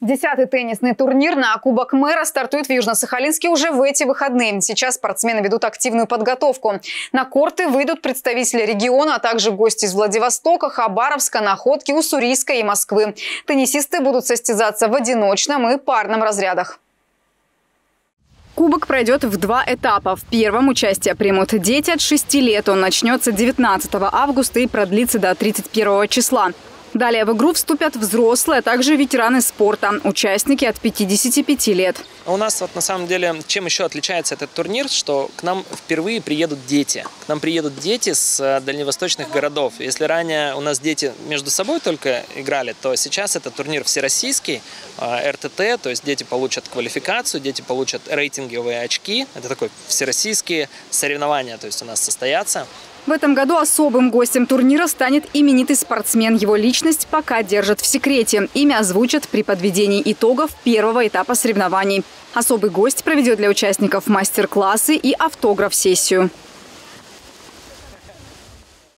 Десятый теннисный турнир на Кубок мэра стартует в Южно-Сахалинске уже в эти выходные. Сейчас спортсмены ведут активную подготовку. На корты выйдут представители региона, а также гости из Владивостока, Хабаровска, Находки, Уссурийска и Москвы. Теннисисты будут состязаться в одиночном и парном разрядах. Кубок пройдет в два этапа. В первом участие примут дети от 6 лет. Он начнется 19 августа и продлится до 31 числа. Далее в игру вступят взрослые, а также ветераны спорта, участники от 55 лет. У нас вот на самом деле, чем еще отличается этот турнир, что к нам впервые приедут дети. К нам приедут дети с э, дальневосточных городов. Если ранее у нас дети между собой только играли, то сейчас это турнир всероссийский, э, РТТ, то есть дети получат квалификацию, дети получат рейтинговые очки. Это такой всероссийские соревнования, то есть у нас состоятся. В этом году особым гостем турнира станет именитый спортсмен. Его личность пока держат в секрете. Имя озвучат при подведении итогов первого этапа соревнований. Особый гость проведет для участников мастер-классы и автограф-сессию.